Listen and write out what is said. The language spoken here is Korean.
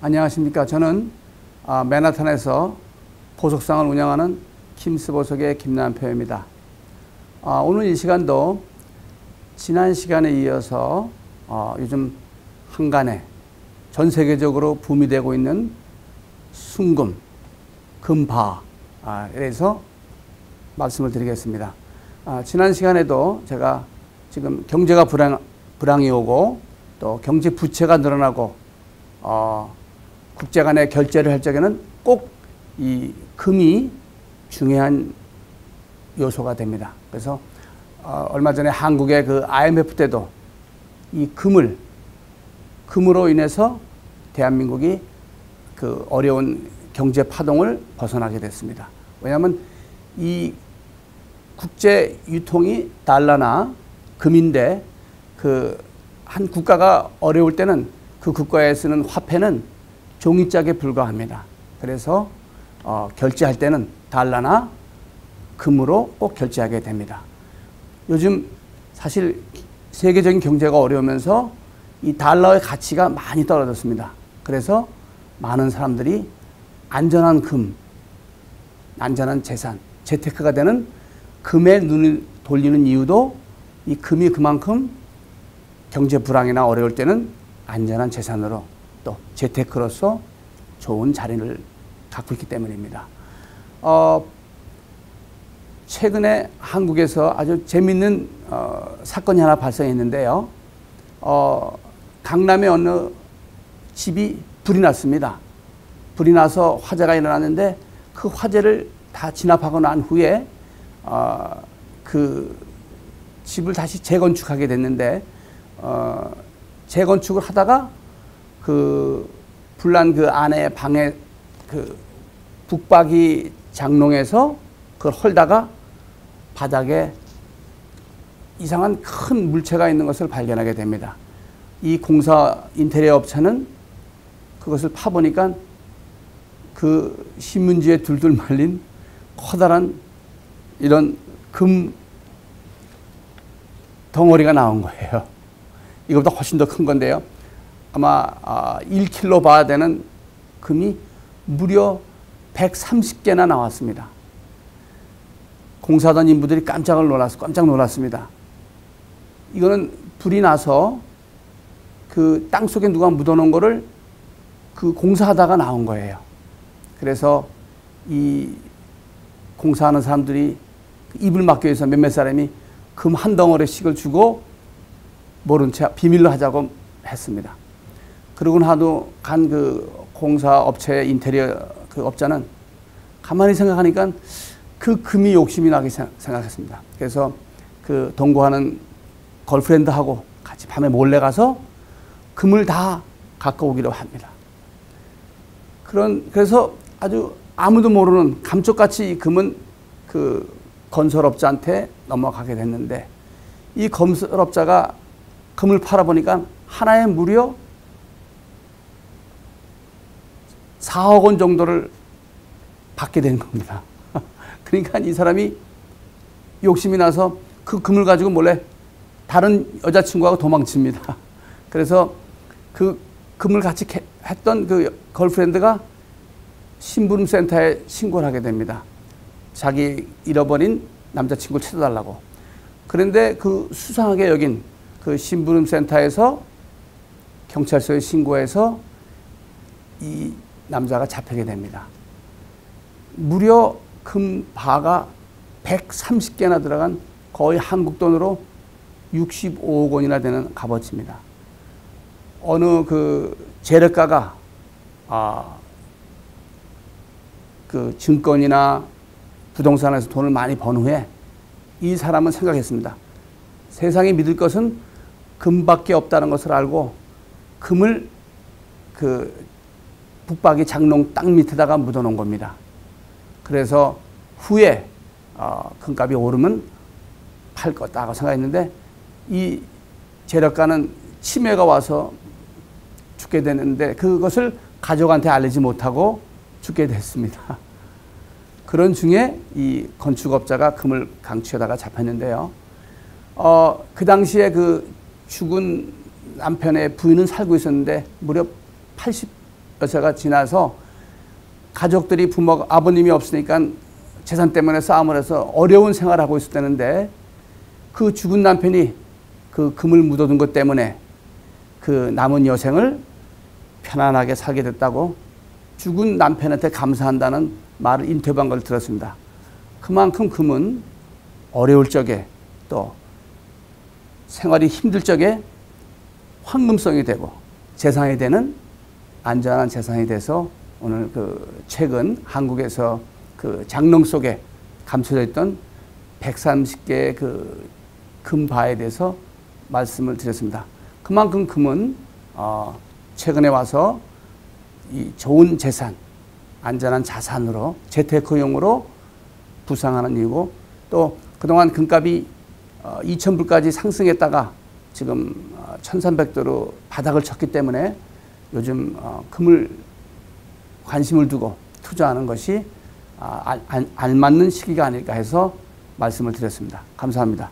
안녕하십니까. 저는 아, 맨하탄에서 보석상을 운영하는 김스보석의 김남표입니다. 아, 오늘 이 시간도 지난 시간에 이어서 어, 요즘 한간에 전 세계적으로 붐이 되고 있는 순금, 금바에 대해서 말씀을 드리겠습니다. 아, 지난 시간에도 제가 지금 경제가 불황, 불황이 오고 또 경제 부채가 늘어나고 어, 국제 간의 결제를 할 적에는 꼭 이 금이 중요한 요소가 됩니다. 그래서 어, 얼마 전에 한국의 그 IMF 때도 이 금을 금으로 인해서 대한민국이 그 어려운 경제 파동을 벗어나게 됐습니다. 왜냐하면 이 국제 유통이 달러나 금인데 그 한 국가가 어려울 때는 그 국가에 쓰는 화폐는 종이짝에 불과합니다. 그래서 어, 결제할 때는 달러나 금으로 꼭 결제하게 됩니다. 요즘 사실 세계적인 경제가 어려우면서 이 달러의 가치가 많이 떨어졌습니다. 그래서 많은 사람들이 안전한 금, 안전한 재산, 재테크가 되는 금에 눈을 돌리는 이유도 이 금이 그만큼 경제 불황이나 어려울 때는 안전한 재산으로 또 재테크로서 좋은 자리를 갖고 있기 때문입니다. 어, 최근에 한국에서 아주 재밌는 어, 사건이 하나 발생했는데요. 어, 강남의 어느 집이 불이 났습니다. 불이 나서 화재가 일어났는데 그 화재를 다 진압하고 난 후에 어, 그 집을 다시 재건축하게 됐는데 어, 재건축을 하다가 그 불난 그 안에 방에 그 북박이 장롱에서 그걸 헐다가 바닥에 이상한 큰 물체가 있는 것을 발견하게 됩니다. 이 공사 인테리어 업체는 그것을 파보니까 그 신문지에 둘둘 말린 커다란 이런 금 덩어리가 나온 거예요. 이거보다 훨씬 더 큰 건데요. 아마 1kg 아, 봐야 되는 금이 무려 130개나 나왔습니다. 공사하던 인부들이 깜짝을 놀랐, 깜짝 놀랐습니다. 이거는 불이 나서 그 땅 속에 누가 묻어놓은 거를 그 공사하다가 나온 거예요. 그래서 이 공사하는 사람들이 입을 막기 위해서 몇몇 사람이 금 한 덩어리씩을 주고 모른 채 비밀로 하자고 했습니다. 그러고 나도 간 그 공사 업체 인테리어 그 업자는 가만히 생각하니까 그 금이 욕심이 나기 생각했습니다. 그래서 그 동거하는 걸프렌드하고 같이 밤에 몰래 가서 금을 다 갖고 오기로 합니다. 그런 그래서 아주 아무도 모르는 감쪽같이 이 금은 그 건설업자한테 넘어가게 됐는데 이 건설업자가 금을 팔아 보니까 하나에 무려 4억 원 정도를 받게 된 겁니다. 그러니까 이 사람이 욕심이 나서 그 금을 가지고 몰래 다른 여자친구하고 도망칩니다. 그래서 그 금을 같이 했던 그 걸프렌드가 심부름 센터에 신고를 하게 됩니다. 자기 잃어버린 남자친구를 찾아달라고. 그런데 그 수상하게 여긴 그 심부름 센터에서 경찰서에 신고해서 이 남자가 잡히게 됩니다. 무려 금바가 130개나 들어간 거의 한국 돈으로 65억 원이나 되는 값어치입니다. 어느 그 재력가가 아, 그 증권이나 부동산에서 돈을 많이 번 후에 이 사람은 생각했습니다. 세상에 믿을 것은 금밖에 없다는 것을 알고 금을 그 북박이 장롱 땅 밑에다가 묻어놓은 겁니다. 그래서 후에 어, 금값이 오르면 팔 거다고 생각했는데 이 재력가는 치매가 와서 죽게 되는데 그것을 가족한테 알리지 못하고 죽게 됐습니다. 그런 중에 이 건축업자가 금을 강취하다가 잡혔는데요. 어, 그 당시에 그 죽은 남편의 부인은 살고 있었는데 무려 80 여 여세가 지나서 가족들이 부모 아버님이 없으니까 재산 때문에 싸움을 해서 어려운 생활을 하고 있을 때는데 그 죽은 남편이 그 금을 묻어둔 것 때문에 그 남은 여생을 편안하게 살게 됐다고 죽은 남편한테 감사한다는 말을 인터뷰한 걸 들었습니다. 그만큼 금은 어려울 적에 또 생활이 힘들 적에 황금성이 되고 재산이 되는 안전한 재산이 돼서 오늘 그 최근 한국에서 그 장롱 속에 감춰져 있던 130개의 그 금바에 대해서 말씀을 드렸습니다. 그만큼 금은 어 최근에 와서 이 좋은 재산, 안전한 자산으로 재테크용으로 부상하는 이유고 또 그동안 금값이 2,000불까지 어, 상승했다가 지금 1,300도로 어, 바닥을 쳤기 때문에 요즘 어, 금을 관심을 두고 투자하는 것이 아, 알맞는 시기가 아닐까 해서 말씀을 드렸습니다. 감사합니다.